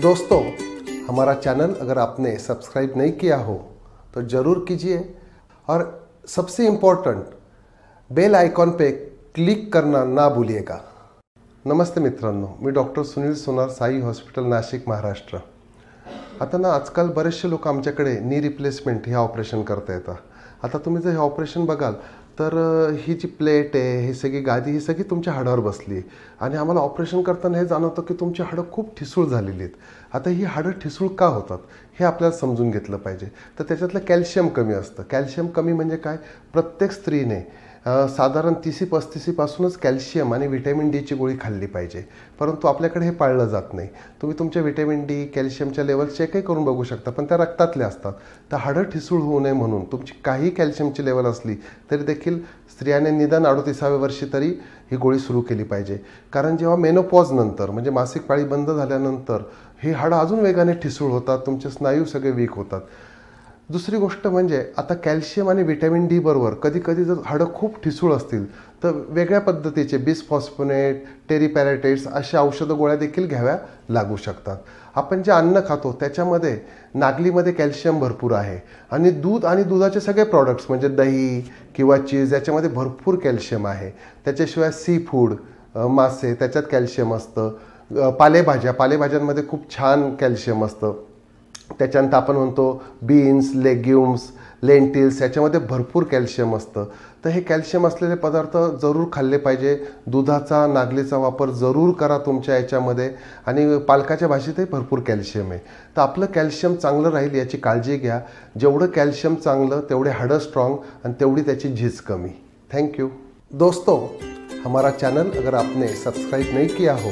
दोस्तों हमारा चैनल अगर आपने सब्सक्राइब नहीं किया हो तो ज़रूर कीजिए। और सबसे इम्पोर्टेंट बेल आयकॉन पे क्लिक करना ना भूलिएगा। नमस्ते मित्रांनो मी डॉक्टर सुनील सोनार साई हॉस्पिटल नाशिक महाराष्ट्र। आता ना आजकाल बरेचसे लोक आमच्याकडे नी रिप्लेसमेंट हे ऑपरेशन करता येतात आता तुम्ही जर हे ऑपरेशन बघाल तर ही जी प्लेट आहे ही सगळी गादी ही सगळी तुमच्या हाडावर बसली आणि आम्हाला ऑपरेशन करताना हे जाणवतं की तुमची हाडं खूप ठिसूळ झालेली आहेत. आता ही हाडं ठिसूळ का होतात हे आपल्याला समजून घेतलं पाहिजे. तर त्याच्यातलं कॅल्शियम कमी असतं. कॅल्शियम कमी म्हणजे काय? प्रत्येक स्त्रीने साधारण तिसी पस्तीसीपासूनच कॅल्शियम आणि व्हिटॅमिन डीची गोळी खाल्ली पाहिजे. परंतु आपल्याकडे हे पाळलं जात नाही. तुम्ही तुमच्या व्हिटॅमिन डी कॅल्शियमच्या लेवल चेकही करून बघू शकता पण त्या रक्तातल्या असतात. तर हाडं ठिसूळ होऊ नये म्हणून तुमची काही कॅल्शियमची लेवल असली तरी देखील स्त्रियाने निदान अडोतीसाव्या वर्षी तरी ही गोळी सुरू केली पाहिजे. कारण जेव्हा मेनोपॉज नंतर म्हणजे मासिक पाळी बंद झाल्यानंतर ही हाडं अजून वेगाने ठिसूळ होतात तुमचे स्नायू सगळे वीक होतात. दुसरी गोष्ट म्हणजे आता कॅल्शियम आणि व्हिटॅमिन डी बरोबर कधी कधी जर हाडं खूप ठिसूळ असतील तर वेगळ्या पद्धतीचे बिसफॉस्फोनेट टेरीपॅरेटेट्स अशा औषधं गोळ्या देखील घ्याव्या लागू शकतात. आपण जे अन्न खातो त्याच्यामध्ये नागलीमध्ये कॅल्शियम भरपूर आहे. आणि दूध आणि दुधाचे सगळे प्रॉडक्ट्स म्हणजे दही किंवा चीज याच्यामध्ये भरपूर कॅल्शियम आहे. त्याच्याशिवाय सी फूड मासे त्याच्यात कॅल्शियम असतं. पालेभाज्या पालेभाज्यांमध्ये खूप छान कॅल्शियम असतं. त्याच्यानंतर आपण म्हणतो बीन्स लेग्युम्स लेंटिल्स याच्यामध्ये भरपूर कॅल्शियम असतं. तर हे कॅल्शियम असलेले पदार्थ जरूर खाल्ले पाहिजे. दुधाचा नागलीचा वापर जरूर करा तुमच्या याच्यामध्ये. आणि पालकाच्या भाषेतही भरपूर कॅल्शियम आहे. तर आपलं कॅल्शियम चांगलं राहील याची काळजी घ्या. जेवढं कॅल्शियम चांगलं तेवढे हाडं स्ट्रॉंग आणि तेवढी त्याची झीज कमी. थैंक यू दोस्तों हमारा चैनल अगर आपने सब्सक्राइब नहीं किया हो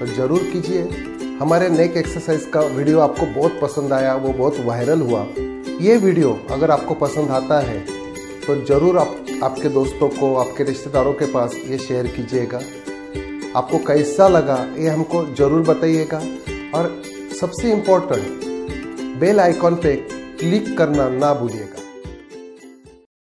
तो ज़रूर कीजिए. हमारे नेक एक्सरसाइज का वीडियो आपको बहुत पसंद आया, वो बहुत वायरल हुआ। ये वीडियो अगर आपको पसंद आता है तो ज़रूर आप, आपके दोस्तों को, आपके रिश्तेदारों के पास ये शेयर कीजिएगा। आपको कैसा लगा, ये हमको ज़रूर बताइएगा। और सबसे इम्पोर्टेंट बेल आइकॉन पे क्लिक करना ना भूलिएगा।